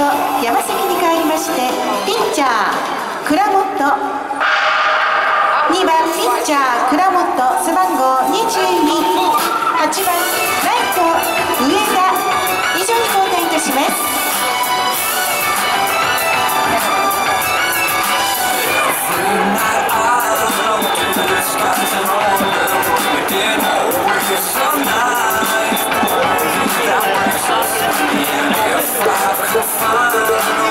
山崎に代わりましてピッチャー倉本。2番ピッチャー倉本背番号228番ライト上田。以上に交代いたします。